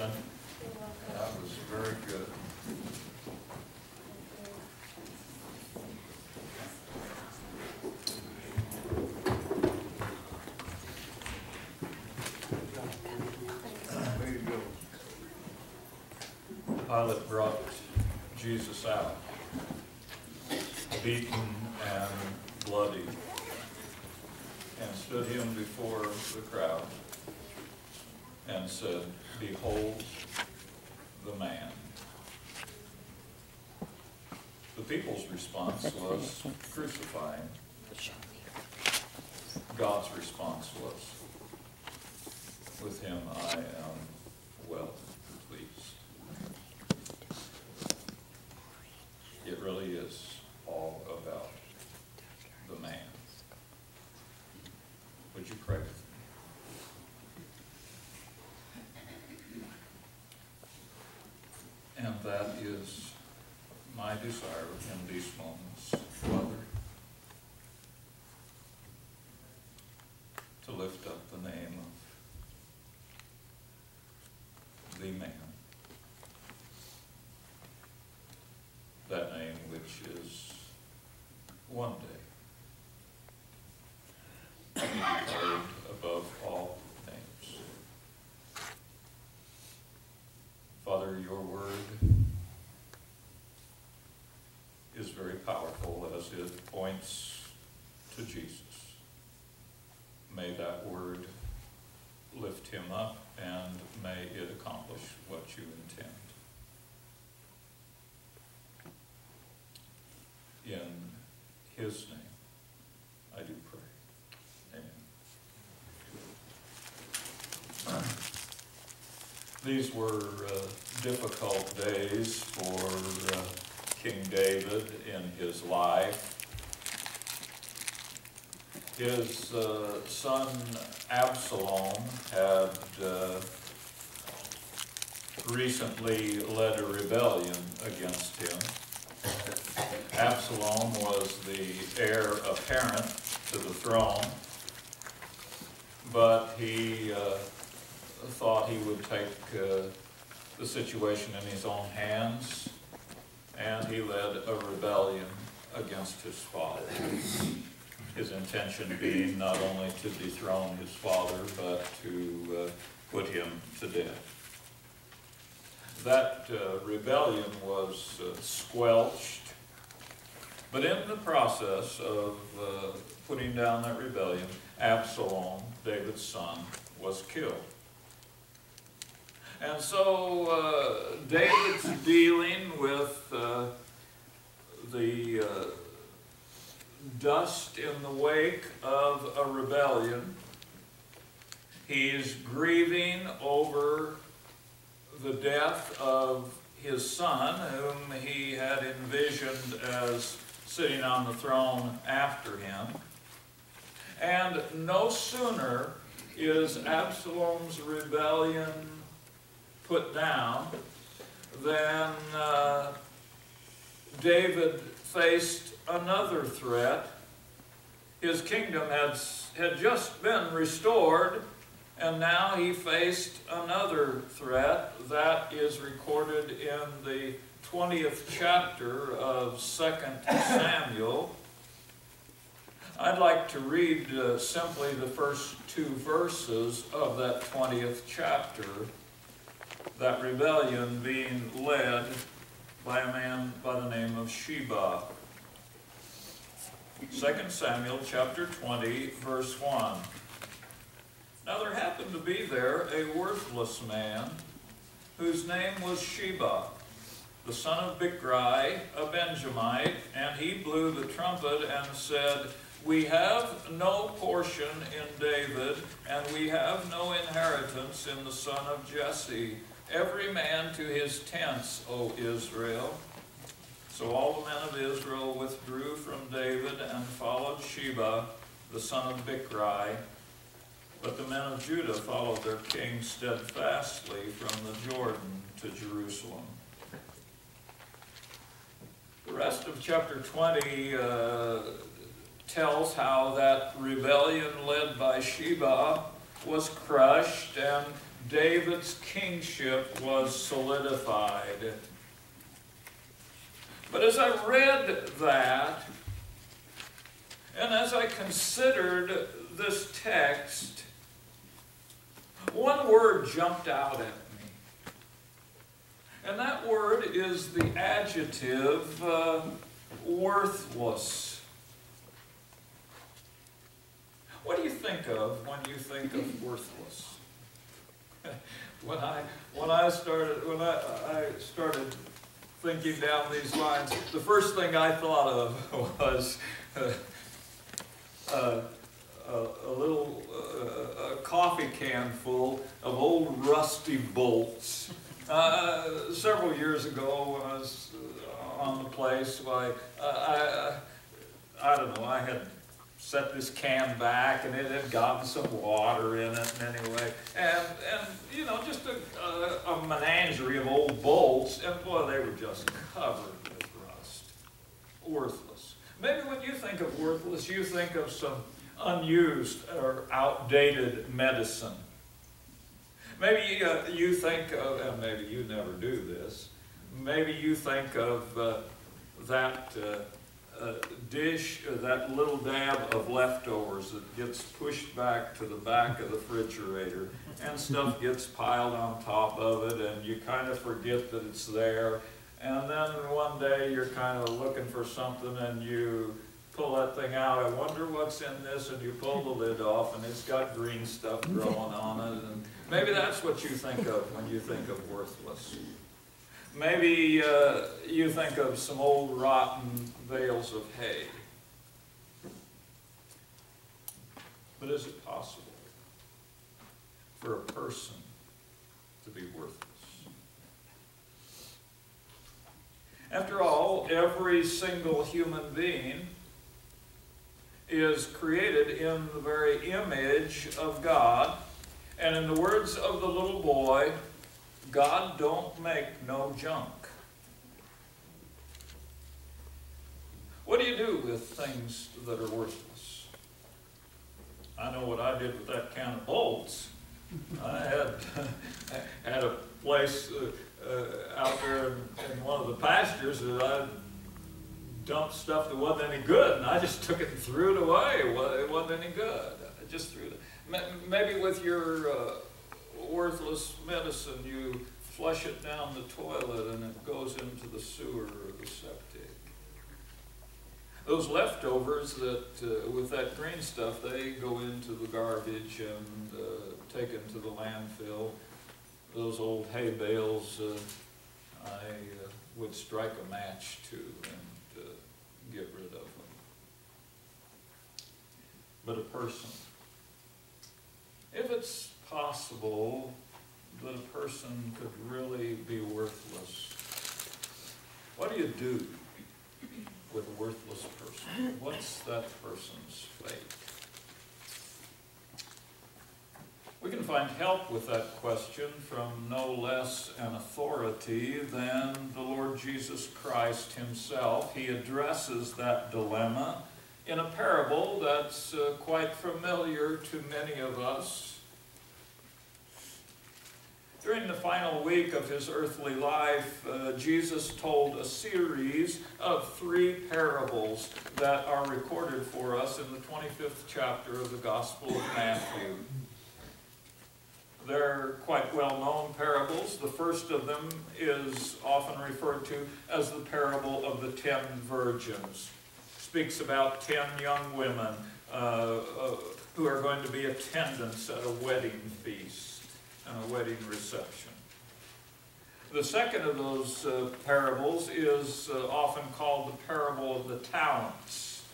Cindy. That was very good. Pilate brought Jesus out, beaten and bloody, and stood him before the crowd and said, Behold the man. The people's response was crucifying. God's response was, With him I am well pleased. It really is all about the man. Would you pray with me? And that is my desire in these moments, Father, to lift up the name of the man. That name which is one day above all names. Father, your word is very powerful as it points to Jesus. May that word lift him up and may it accomplish what you intend. In his name, I do pray. Amen. These were uh, difficult days for uh, King David in his life. His uh, son Absalom had uh, recently led a rebellion against him. Absalom was the heir apparent to the throne, but he uh, thought he would take uh, the situation in his own hands, and he led a rebellion against his father. His intention being not only to dethrone his father, but to uh, put him to death. That uh, rebellion was uh, squelched, but in the process of uh, putting down that rebellion, Absalom, David's son, was killed. And so uh, David's dealing with uh, the uh, dust in the wake of a rebellion. He's grieving over the death of his son, whom he had envisioned as sitting on the throne after him. And no sooner is Absalom's rebellion put down then uh, David faced another threat. His kingdom had, had just been restored, and now he faced another threat that is recorded in the 20th chapter of 2nd Samuel. I'd like to read uh, simply the first two verses of that 20th chapter, that rebellion being led by a man by the name of Sheba. 2 Samuel chapter 20, verse 1. Now there happened to be there a worthless man whose name was Sheba, the son of Bichri, a Benjamite, and he blew the trumpet and said, We have no portion in David, and we have no inheritance in the son of Jesse. Every man to his tents, O Israel. So all the men of Israel withdrew from David and followed Sheba, the son of Bichri. But the men of Judah followed their king steadfastly from the Jordan to Jerusalem. The rest of chapter 20 uh, tells how that rebellion led by Sheba was crushed and David's kingship was solidified. But as I read that, and as I considered this text, one word jumped out at me. And that word is the adjective uh, worthless. What do you think of when you think of worthless? when I when I started when I, I started thinking down these lines, the first thing I thought of was uh, uh, a, a, little uh, a coffee can full of old rusty bolts. Uh, several years ago, when I was uh, on the place, I, I, I don't know, I had set this can back and it had gotten some water in it anyway. And, and you know, just a, a, a menagerie of old bolts, and boy, they were just covered with rust. Worthless. Maybe when you think of worthless, you think of some unused or outdated medicine. Maybe uh, you think of, and maybe you never do this, maybe you think of uh, that uh, uh, dish, that little dab of leftovers that gets pushed back to the back of the refrigerator and stuff gets piled on top of it and you kind of forget that it's there. And then one day you're kind of looking for something and you pull that thing out. I wonder what's in this, and you pull the lid off, and it's got green stuff growing on it. And maybe that's what you think of when you think of worthless. Maybe uh, you think of some old rotten bales of hay. But is it possible for a person to be worthless? After all, every single human being is created in the very image of God. And in the words of the little boy, God don't make no junk. What do you do with things that are worthless? I know what I did with that can of bolts. I had, had a place uh, uh, out there in, in, one of the pastures that I dumped stuff that wasn't any good, and I just took it and threw it away. It wasn't any good. I just threw it. Maybe with your uh, worthless medicine, you flush it down the toilet and it goes into the sewer or the septic. Those leftovers that, uh, with that green stuff, they go into the garbage and uh, taken to the landfill. Those old hay bales, uh, I uh, would strike a match to and uh, get rid of them. But a person, if it's possible that a person could really be worthless, what do you do with a worthless person? What's that person's fate? We can find help with that question from no less an authority than the Lord Jesus Christ himself. He addresses that dilemma in a parable that's uh, quite familiar to many of us. During the final week of his earthly life, uh, Jesus told a series of three parables that are recorded for us in the 25th chapter of the Gospel of Matthew. They're quite well-known parables. The first of them is often referred to as the parable of the ten virgins. Speaks about ten young women uh, uh, who are going to be attendants at a wedding feast and a wedding reception. The second of those uh, parables is uh, often called the parable of the talents.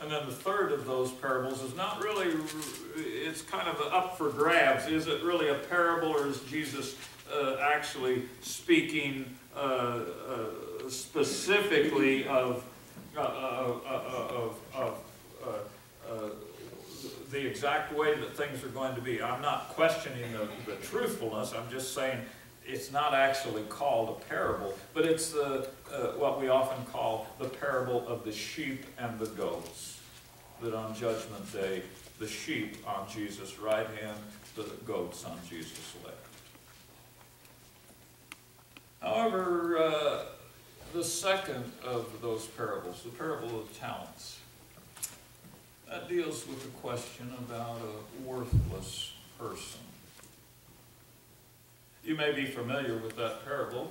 And then the third of those parables is not really, it's kind of up for grabs. Is it really a parable or is Jesus uh, actually speaking uh, uh, specifically of, uh, uh, uh, of, of the exact way that things are going to be? I'm not questioning the, the truthfulness, I'm just saying it's not actually called a parable, but it's the, uh, what we often call the parable of the sheep and the goats. That on Judgment Day, the sheep on Jesus' right hand the goats on Jesus' left. However, uh, the second of those parables, the parable of the talents, that deals with the question about a worthless person. You may be familiar with that parable.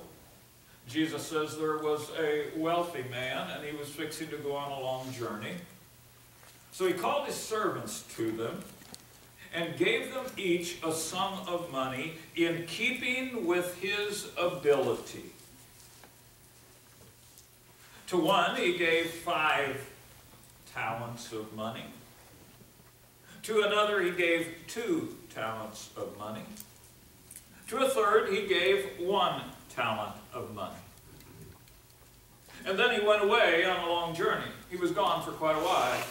Jesus says there was a wealthy man and he was fixing to go on a long journey. So he called his servants to them and gave them each a sum of money in keeping with his ability. To one he gave five talents of money. To another he gave two talents of money. To a third he gave one talent of money. And then he went away on a long journey. He was gone for quite a while.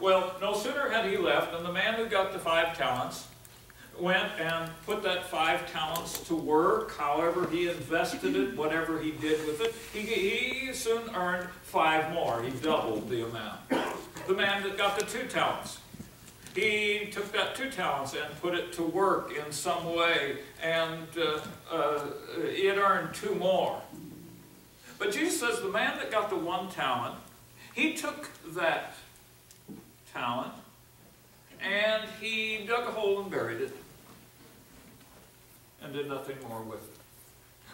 Well, no sooner had he left than the man who got the five talents went and put that five talents to work, however he invested it, whatever he did with it. He, he soon earned five more. He doubled the amount. The man that got the two talents, he took that two talents and put it to work in some way, and uh, uh, it earned two more. But Jesus says the man that got the one talent, he took that talent and he dug a hole and buried it and did nothing more with it.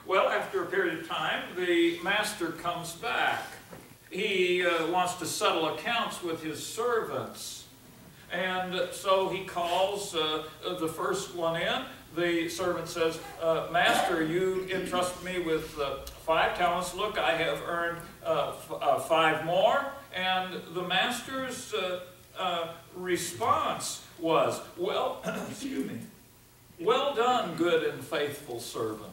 Well, after a period of time, the master comes back. He uh, wants to settle accounts with his servants. And so he calls uh, the first one in. The servant says, uh, Master, you entrust me with uh, five talents. Look, I have earned uh, uh, five more. And the master's response was, Well, excuse me, well done, good and faithful servant.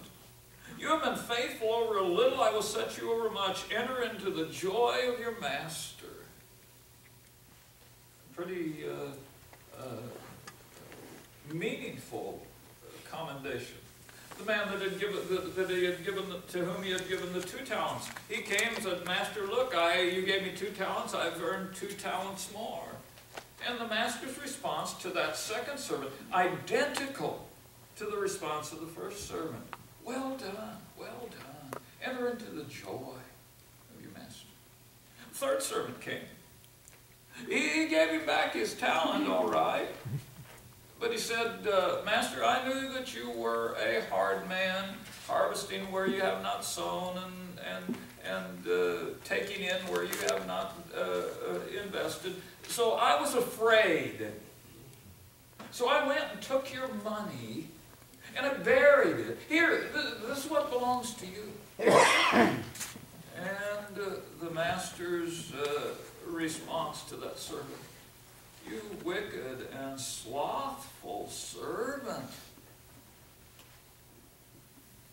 You have been faithful over a little, I will set you over much. Enter into the joy of your master. Pretty uh, uh, meaningful commendation. The man that had given that, he had given to whom he had given the two talents, he came and said, "Master, look, I you gave me two talents. I've earned two talents more." And the master's response to that second servant, identical to the response of the first servant. Well done, well done. Enter into the joy of your master. Third servant came. He gave him back his talent, all right. But he said, uh, Master, I knew that you were a hard man, harvesting where you have not sown and, and, and uh, taking in where you have not uh, uh invested. So I was afraid. So I went and took your money and I buried it. Here, this is what belongs to you. and uh, the master's uh, response to that servant, you wicked and slothful servant.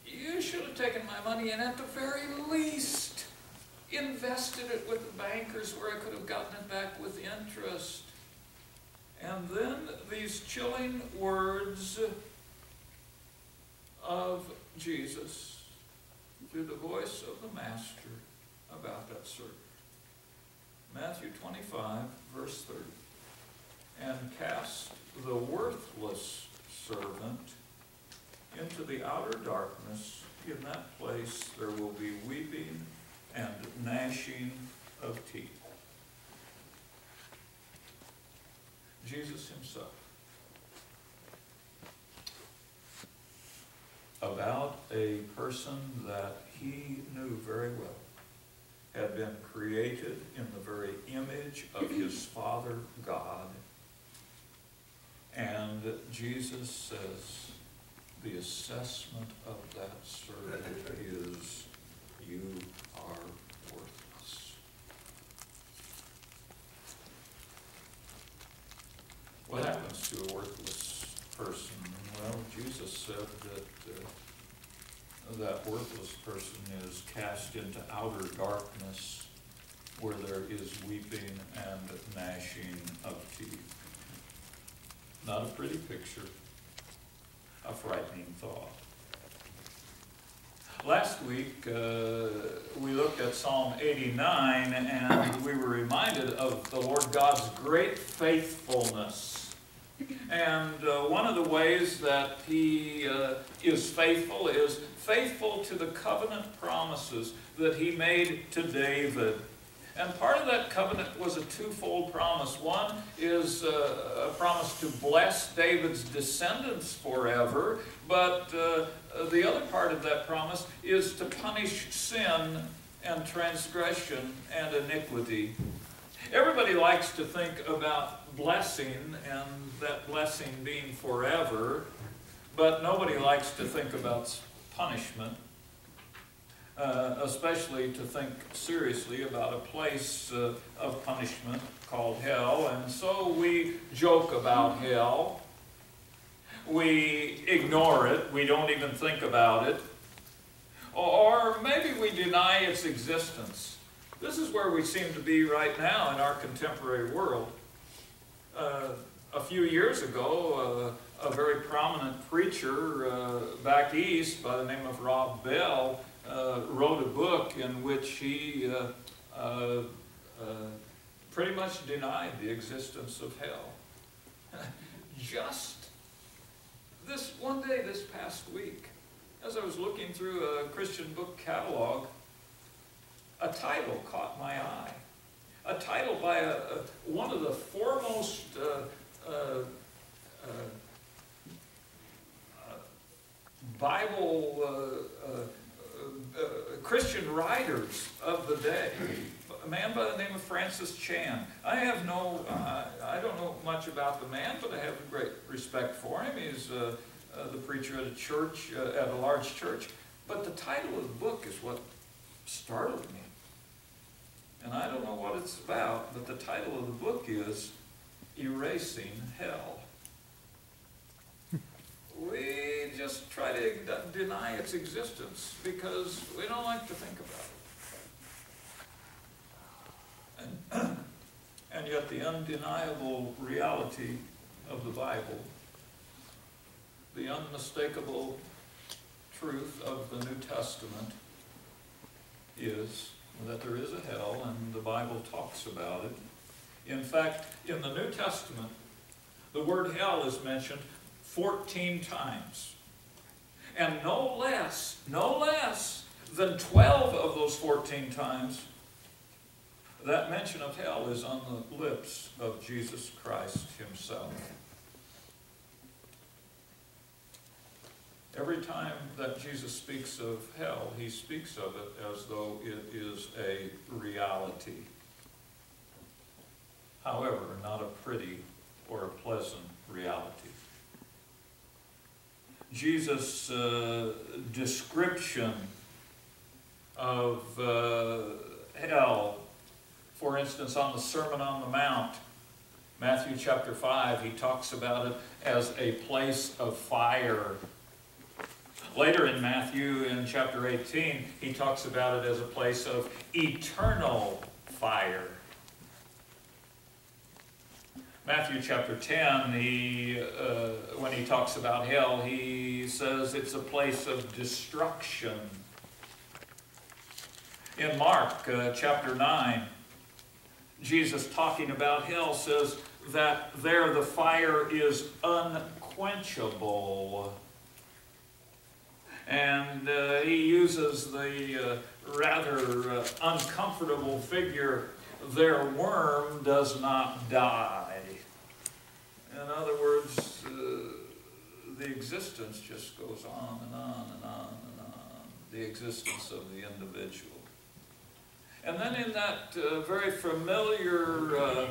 You should have taken my money and at the very least invested it with the bankers where I could have gotten it back with interest. And then these chilling words of Jesus through the voice of the Master about that servant. Matthew 25, verse 30. And cast the worthless servant into the outer darkness. In that place there will be weeping and gnashing of teeth. Jesus himself. About a person that he knew very well had been created in the very image of his Father God. And Jesus says the assessment of that servant is you are worthless. What happens to a worthless person? Well, Jesus said that uh, that worthless person is cast into outer darkness where there is weeping and gnashing of teeth. Not a pretty picture, a frightening thought. Last week, uh, we looked at Psalm 89 and we were reminded of the Lord God's great faithfulness And uh, one of the ways that he uh, is faithful is faithful to the covenant promises that he made to David. And part of that covenant was a twofold promise. One is uh, a promise to bless David's descendants forever, but uh, the other part of that promise is to punish sin and transgression and iniquity. Everybody likes to think about blessing and that blessing being forever, but nobody likes to think about punishment, uh, especially to think seriously about a place uh, of punishment called hell. And so we joke about hell. We ignore it. We don't even think about it. Or maybe we deny its existence. This is where we seem to be right now in our contemporary world. Uh, a few years ago, uh, a very prominent preacher uh, back east by the name of Rob Bell uh, wrote a book in which he uh, uh, pretty much denied the existence of hell. Just this one day this past week, as I was looking through a Christian book catalog, a title caught my eye. A title by a, a one of the foremost uh, uh, uh, Bible uh, uh, Christian writers of the day. A man by the name of Francis Chan. I have no, I don't know much about the man, but I have a great respect for him. He's the preacher at a church, at a large church. But the title of the book is what startled me. And I don't know what it's about, but the title of the book is Erasing Hell. we just try to deny its existence because we don't like to think about it. And, and yet the undeniable reality of the Bible, the unmistakable truth of the New Testament is that there is a hell, and the Bible talks about it. In fact, in the New Testament, the word hell is mentioned 14 times. And no less, no less than 12 of those 14 times, that mention of hell is on the lips of Jesus Christ himself. Every time that Jesus speaks of hell, he speaks of it as though it is a reality. However, not a pretty or a pleasant reality. Jesus' uh, description of uh, hell, for instance, on the Sermon on the Mount, Matthew chapter 5, he talks about it as a place of fire Later in Matthew, in chapter 18, he talks about it as a place of eternal fire. Matthew chapter 10, he, uh, when he talks about hell, he says it's a place of destruction. In Mark uh, chapter 9, Jesus talking about hell says that there the fire is unquenchable. And uh, he uses the uh, rather uh, uncomfortable figure, their worm does not die. In other words, uh, the existence just goes on and on and on and on, the existence of the individual. And then in that uh, very familiar uh,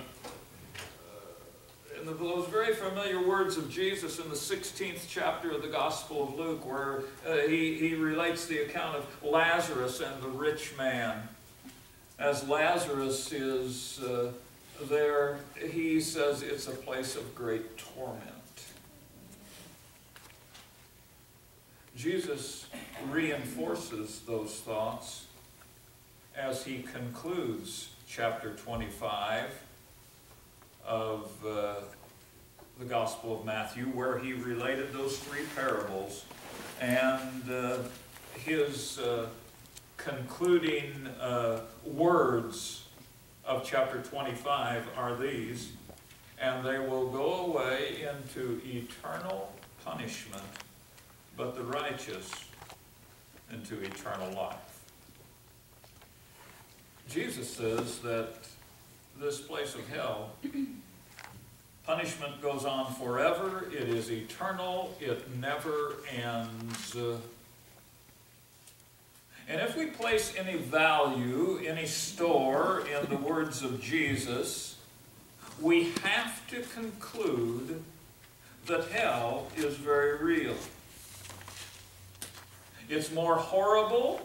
in the, those very familiar words of Jesus in the 16th chapter of the Gospel of Luke, where uh, he, he relates the account of Lazarus and the rich man. As Lazarus is uh, there, he says it's a place of great torment. Jesus reinforces those thoughts as he concludes chapter 25 of uh, the Gospel of Matthew, where he related those three parables. And uh, his uh, concluding uh, words of chapter 25 are these and they will go away into eternal punishment, but the righteous into eternal life. Jesus says that this place of hell, punishment goes on forever, it is eternal, it never ends. And if we place any value, any store in the words of Jesus, we have to conclude that hell is very real. It's more horrible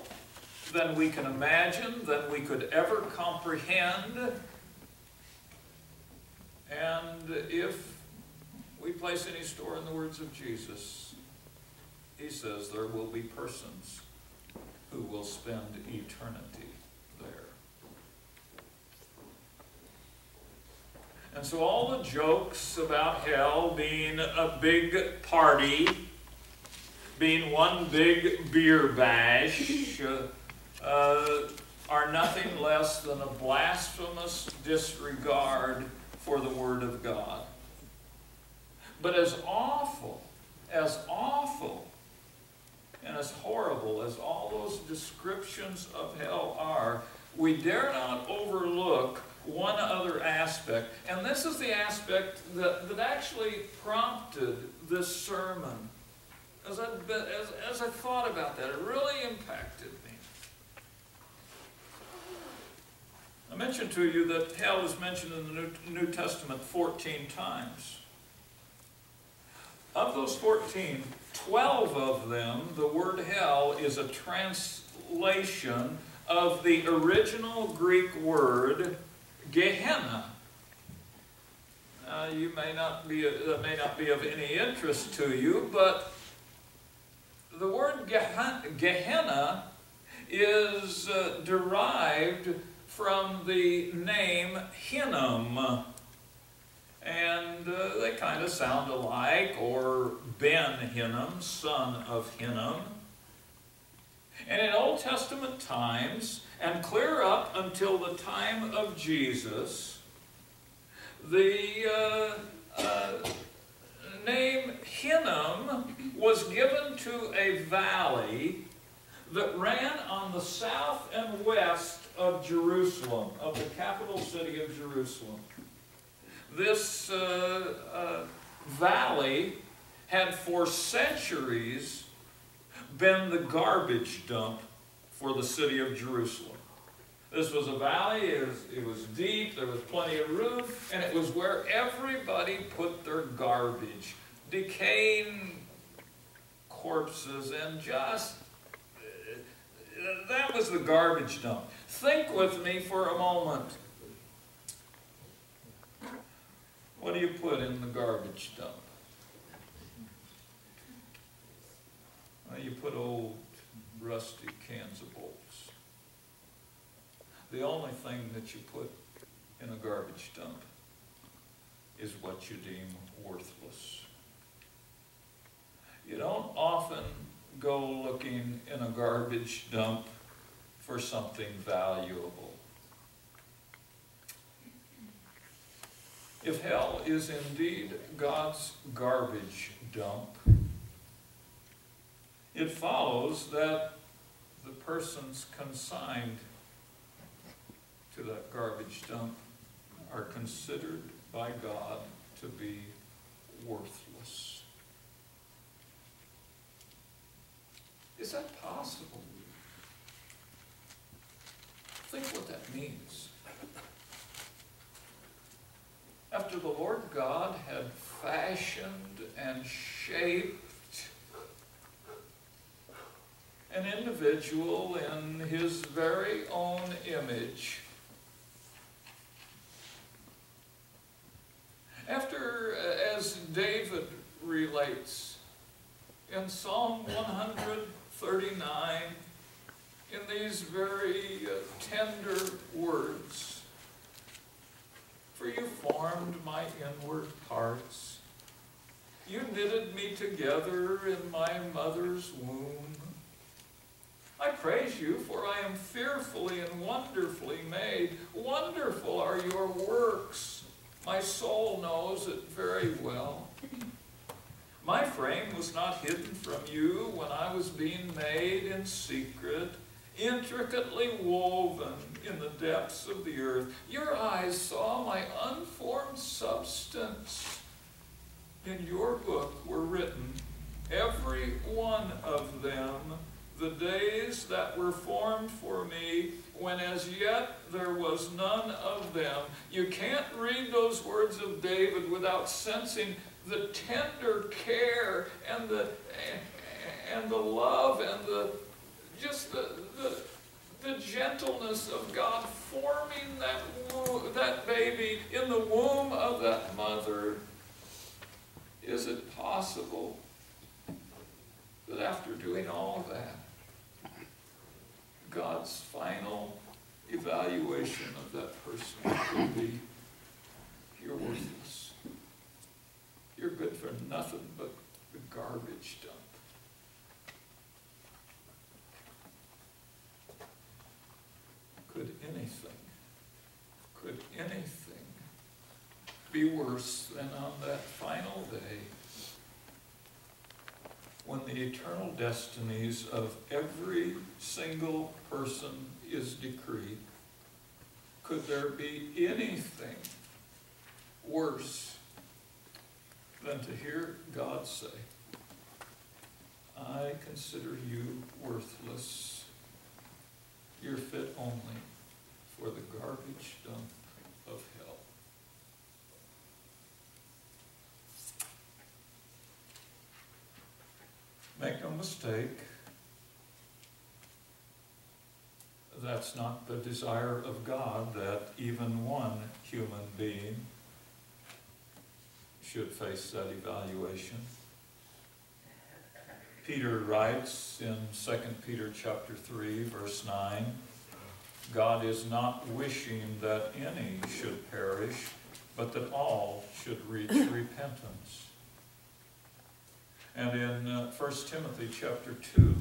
than we can imagine, than we could ever comprehend. And if we place any store in the words of Jesus, he says there will be persons who will spend eternity there. And so all the jokes about hell being a big party, being one big beer bash, uh, are nothing less than a blasphemous disregard for the Word of God. But as awful, as awful, and as horrible as all those descriptions of hell are, we dare not overlook one other aspect. And this is the aspect that, that actually prompted this sermon. As I, as, as I thought about that, it really impacted me. I mentioned to you that hell is mentioned in the New, Testament 14 times. Of those 14, 12 of them, the word hell is a translation of the original Greek word Gehenna. Uh, you may not be that may not be of any interest to you, but the word Gehenna is uh, derived from the name Hinnom. And uh, they kind of sound alike, or Ben Hinnom, son of Hinnom. And in Old Testament times, and clear up until the time of Jesus, the uh, uh, name Hinnom was given to a valley that ran on the south and west of Jerusalem, of the capital city of Jerusalem. This uh, uh valley had for centuries been the garbage dump for the city of Jerusalem. This was a valley, it was, it was, deep, there was plenty of room, and it was where everybody put their garbage. Decaying corpses and just, that was the garbage dump. Think with me for a moment. What do you put in the garbage dump? Well, you put old rusty cans of bolts. The only thing that you put in a garbage dump is what you deem worthless. You don't often go looking in a garbage dump for something valuable. If hell is indeed God's garbage dump, it follows that the persons consigned to that garbage dump are considered by God to be worthless. Is that possible? Think what that means. After the Lord God had fashioned and shaped an individual in his very own image. After, uh, as David relates in Psalm 139, in these very uh, tender words, For you formed my inward parts. You knitted me together in my mother's womb. I praise you, for I am fearfully and wonderfully made. Wonderful are your works. My soul knows it very well. My frame was not hidden from you when I was being made in secret, intricately woven in the depths of the earth. Your eyes saw my unformed substance. In your book were written, every one of them, the days that were formed for me, when as yet there was none of them. You can't read those words of David without sensing the tender care and the and the love and the just the, the, the gentleness of God forming that, that baby in the womb of that mother. Is it possible that after doing all that, God's final evaluation of that person would be, you're worthless. You're good for nothing but garbage dump. Could anything, could anything be worse than on that final day when the eternal destinies of every single person is decreed? Could there be anything worse than to hear God say, I consider you worthless. You're fit only for the garbage dump of hell. Make no mistake, that's not the desire of God that even one human being should face that evaluation. Peter writes in 2 Peter chapter 3 verse 9, God is not wishing that any should perish, but that all should reach repentance. And in uh, 1 Timothy chapter 2,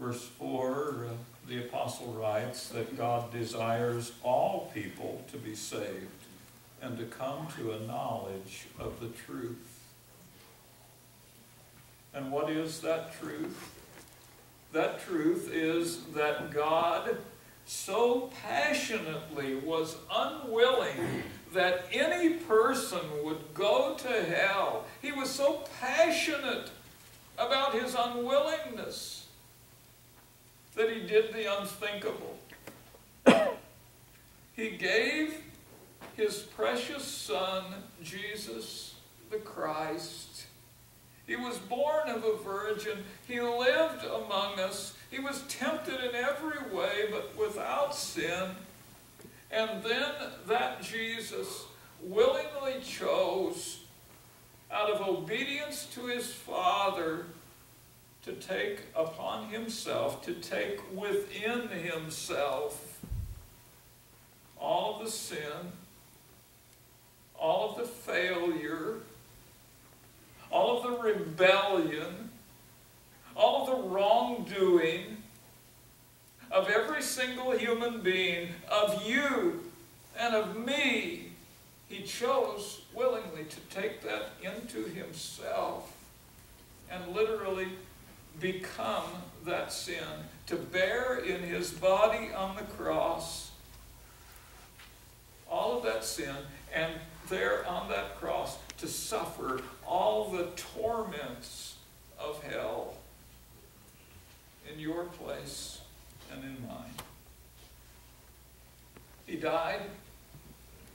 verse 4, uh, the apostle writes that God desires all people to be saved and to come to a knowledge of the truth. And what is that truth? That truth is that God so passionately was unwilling that any person would go to hell. He was so passionate about his unwillingness that he did the unthinkable. he gave his precious Son, Jesus the Christ. He was born of a virgin. He lived among us. He was tempted in every way, but without sin. And then that Jesus willingly chose, out of obedience to his Father, to take upon himself, to take within himself all of the sin, all of the failure, all of the rebellion, all of the wrongdoing of every single human being, of you and of me, he chose willingly to take that into himself and literally become that sin, to bear in his body on the cross all of that sin, and there on that cross to suffer all the torments of hell in your place and in mine. He died.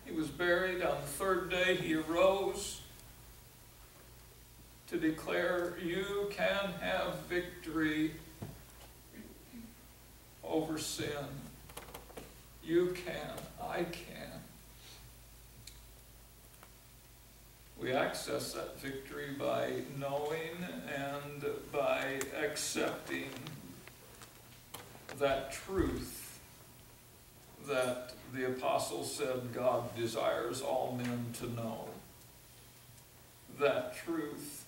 He was buried. On the third day, he arose to declare you can have victory over sin. You can. I can. We access that victory by knowing and by accepting that truth that the apostle said God desires all men to know. That truth.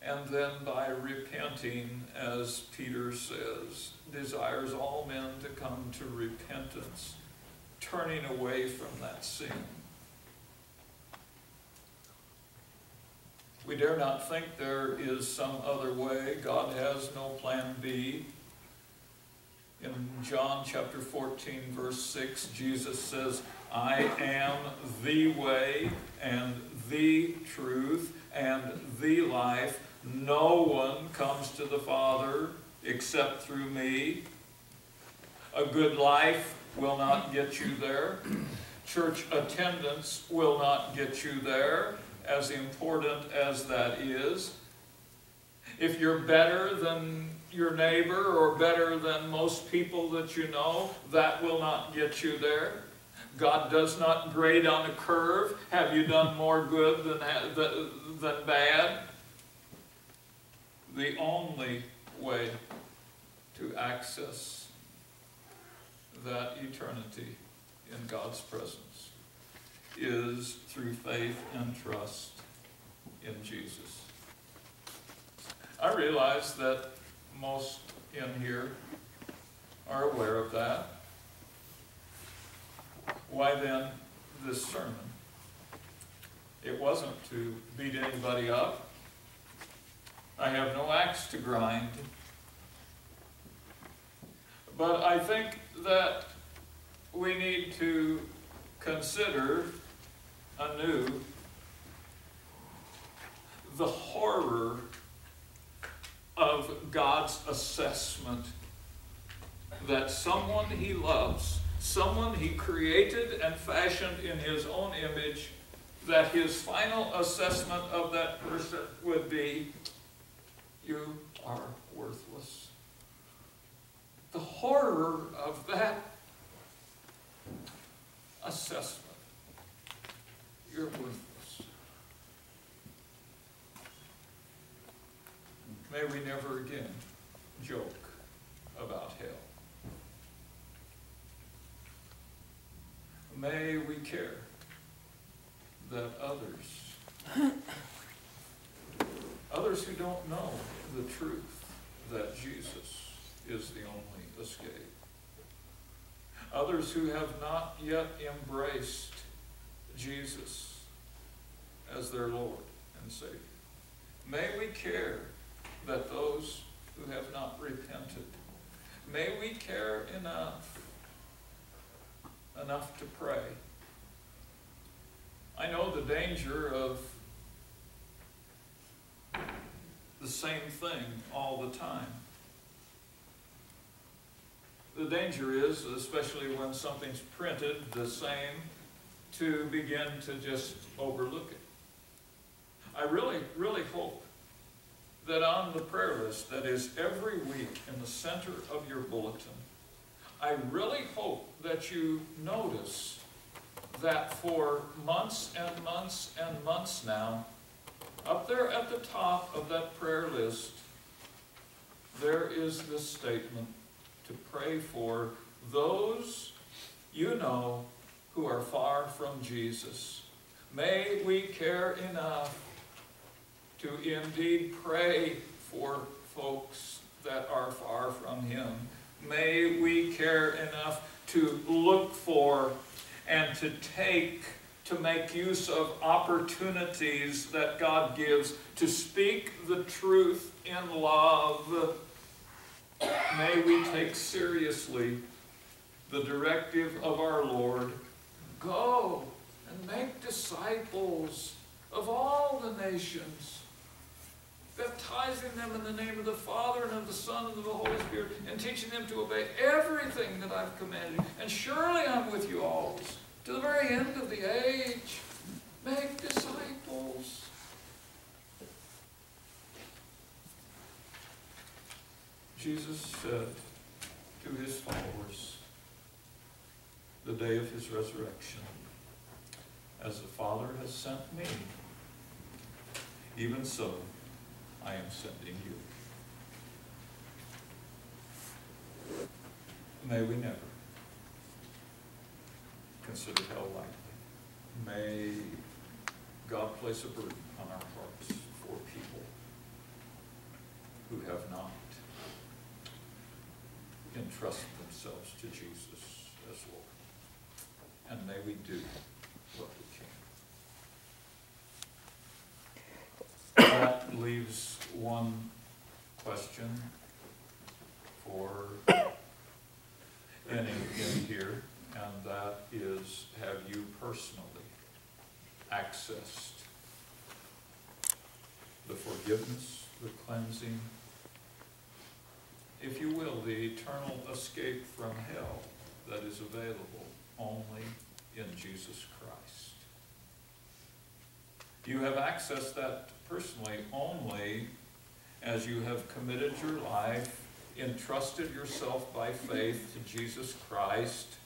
And then by repenting, as Peter says, desires all men to come to repentance, turning away from that sin. We dare not think there is some other way. God has no plan B. In John chapter 14, verse 6, Jesus says, I am the way and the truth and the life. No one comes to the Father except through me. A good life will not get you there. Church attendance will not get you there, as important as that is. If you're better than your neighbor or better than most people that you know, that will not get you there. God does not grade on a curve. Have you done more good than, than bad? The only way to access that eternity in God's presence is through faith and trust in Jesus. I realize that most in here are aware of that. Why then this sermon? It wasn't to beat anybody up. I have no axe to grind. But I think that we need to consider anew the horror of God's assessment that someone he loves, someone he created and fashioned in his own image, that his final assessment of that person would be, You are worthless. The horror of that assessment. You're worthless. May we never again joke about hell. May we care that others, others who don't know the truth that Jesus is the only escape, others who have not yet embraced Jesus as their Lord and Savior, may we care that those who have not repented, may we care enough, enough to pray. I know the danger of the same thing all the time. The danger is, especially when something's printed the same, to begin to just overlook it. I really, really hope that on the prayer list that is every week in the center of your bulletin, I really hope that you notice that for months and months and months now, up there at the top of that prayer list, there is this statement to pray for those you know who are far from Jesus. May we care enough to indeed pray for folks that are far from mm-hmm. Him. May we care enough to look for and to take, to make use of opportunities that God gives to speak the truth in love. May we take seriously the directive of our Lord go and make disciples of all the nations baptizing them in the name of the Father and of the Son and of the Holy Spirit, and teaching them to obey everything that I've commanded. And surely I'm with you always, to the very end of the age. Make disciples. Jesus said to his followers the day of his resurrection, As the Father has sent me, even so I am sending you. May we never consider hell lightly. May God place a burden on our hearts for people who have not entrusted themselves to Jesus as Lord. and may we do what we can. That leaves one question for any in here, and that is, have you personally accessed the forgiveness, the cleansing, if you will, the eternal escape from hell that is available only in Jesus Christ. You have accessed that personally only as you have committed your life, entrusted yourself by faith to Jesus Christ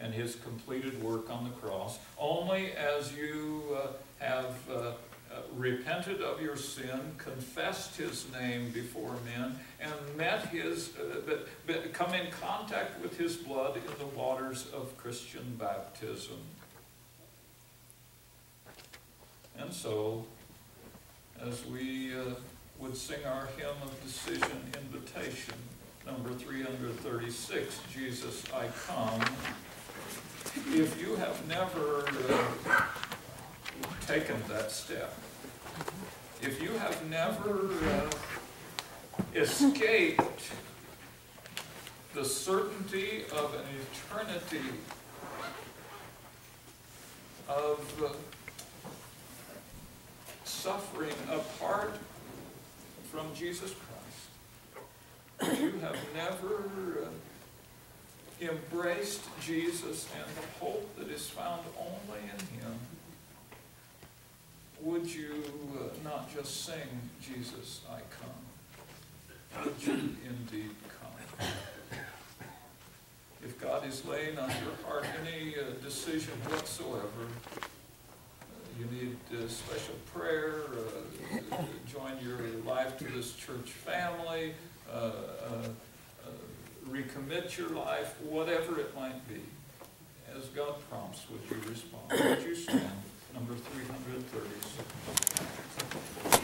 and his completed work on the cross, only as you uh, have uh, uh, repented of your sin, confessed his name before men, and met his, uh, come in contact with his blood in the waters of Christian baptism. And so, as we uh, would sing our hymn of decision invitation, number 336, Jesus, I come. If you have never uh, taken that step, if you have never uh, escaped the certainty of an eternity of uh, suffering apart from Jesus Christ. You have never uh, embraced Jesus and the hope that is found only in Him. Would you uh, not just sing, Jesus, I come? Would you indeed come? If God is laying on your heart any uh, decision whatsoever, you need special prayer, uh, join your life to this church family, uh, uh, recommit your life, whatever it might be. As God prompts, would you respond? Would you stand? Number 336.